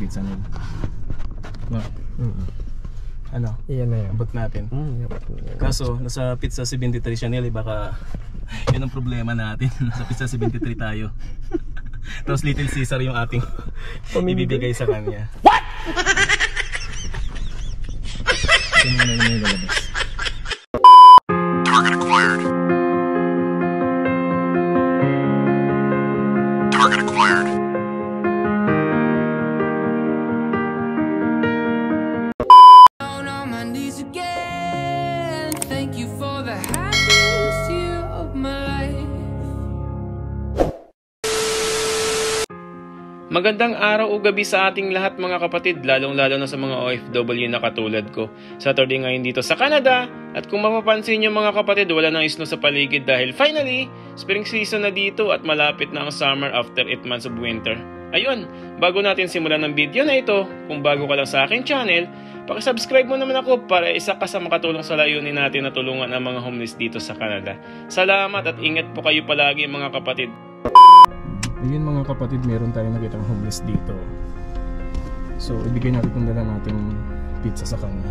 pizza nila. No? Mm. Ano? Iyan na yan. Abot natin. Mm, yep. Kaso, nasa pizza 73 siya nila, baka yun ang problema natin. nasa pizza 73 tayo. Tapos Little Caesar yung ating ibibigay sa kanya. What? Ito muna yung may Magandang araw o gabi sa ating lahat mga kapatid, lalong-lalo na sa mga OFW na katulad ko. Saturday ngayon dito sa Canada, at kung mapapansin nyo mga kapatid, wala nang snow sa paligid dahil finally, spring season na dito at malapit na ang summer after 8 months of winter. Ayun, bago natin simulan ng video na ito, kung bago ka lang sa aking channel, pakisubscribe mo naman ako para isa ka sa makatulong sa layunin natin na tulungan ang mga homeless dito sa Canada. Salamat at ingat po kayo palagi mga kapatid. Ayun mga kapatid, meron tayong nakitang homeless dito. So, ibigay natin itong dala nating pizza sa kanya.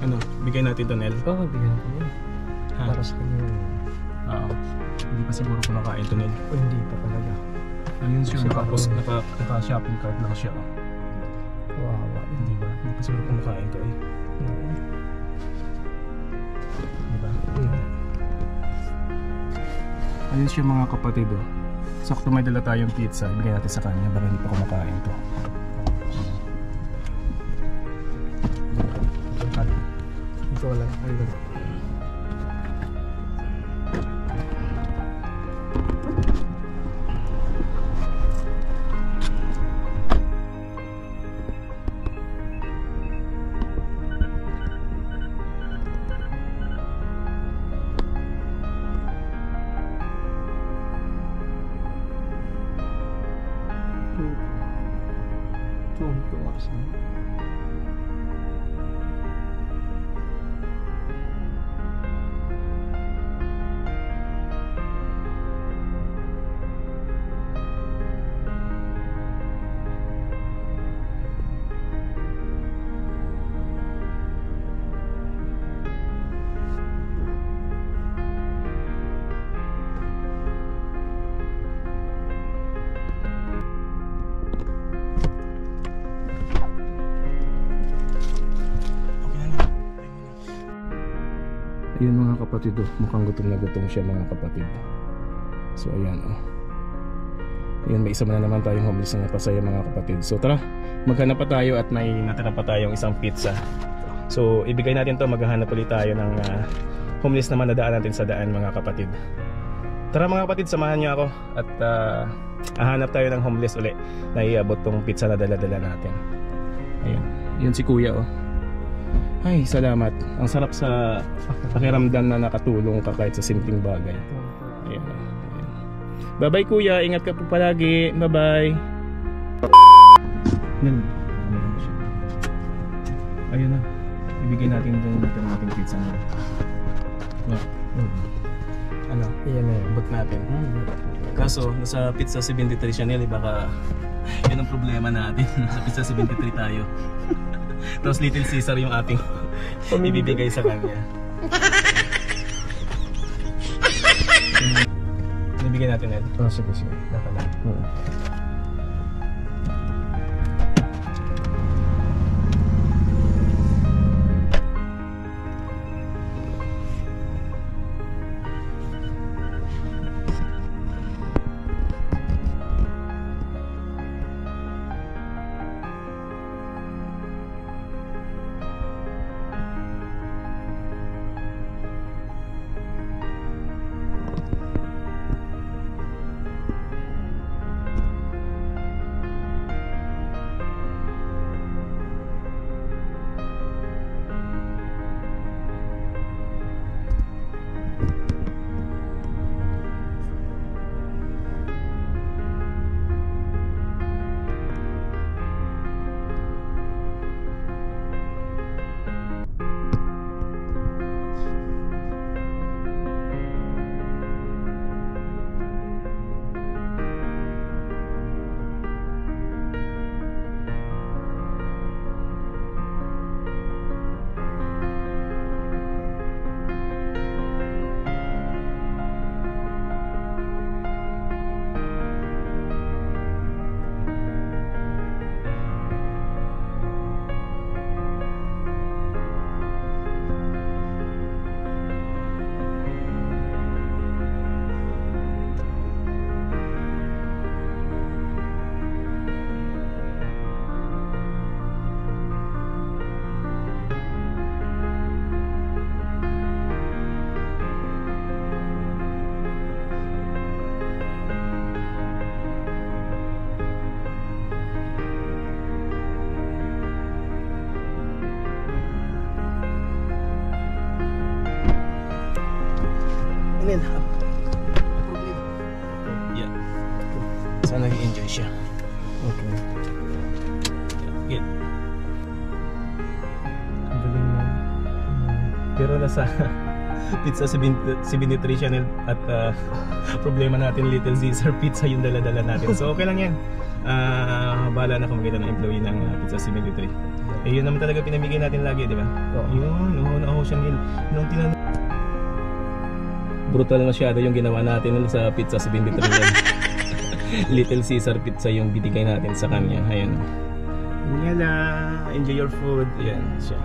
Ano, bigay natin to Nel? Oo, bigyan ko yun. Ha? Para sa kanya yun. Oo. Hindi pa siguro kumakain to Nel. O hindi pa talaga. Ayun siya, nakapos, naka, naka shopping cart lang siya. oh. Kawawa. Hindi ba? Hindi pa siguro kumakain to eh. Oo. Ayun siya mga kapatid oh. Sakto may dala tayong pizza, ibigay natin sa kanya baka hindi pa kumakain to. Ikaw lang. Ayun. Ayun mga kapatid oh, mukhang gutom na gutom siya mga kapatid. So ayan oh. Ayun, may isa na naman tayong homeless na napasaya mga kapatid. So tara, maghanap pa tayo at may natira pa tayong isang pizza. So ibigay natin to maghahanap ulit tayo ng ah, homeless naman na daan natin sa daan mga kapatid. Tara mga kapatid, samahan niyo ako at ah, hahanap tayo ng homeless uli na iabot tong pizza na dala-dala natin. Ayun, yun si kuya oh. Ay, salamat. Ang sarap sa pakiramdam na nakatulong ka kahit sa simpleng bagay. Ayan. Bye-bye kuya, ingat ka po palagi. Bye-bye. Ayun na. Ibigay natin itong natin ating pizza na. No. Mm. Ano? Iyan na yan. Abot natin. Mm, yep. Kaso, nasa pizza 73 siya nila, baka yun ang problema natin. nasa pizza 73 tayo. Tapos Little Caesar yung ating ibibigay sa kanya. Ibigay natin Ed. Oh, sige, sige. namin. Problema. Yeah. Sana nag-enjoy siya. Okay. Yeah. Ang galing na. Mm. Pero nasa pizza si, Bin si Binitricia at uh, problema natin Little Caesar pizza yung dala-dala natin. So okay lang yan. Uh, bahala na kung magkita ng employee ng uh, Pizza 73. Eh yun naman talaga pinamigay natin lagi, di ba? Oh. Yun, oh, na-ocean yun. Nung tinanong Brutal masyado yung ginawa natin sa Pizza 73 yan. Little Caesar Pizza yung binigay natin sa kanya. Ayun. Yala, enjoy your food. Yan siya.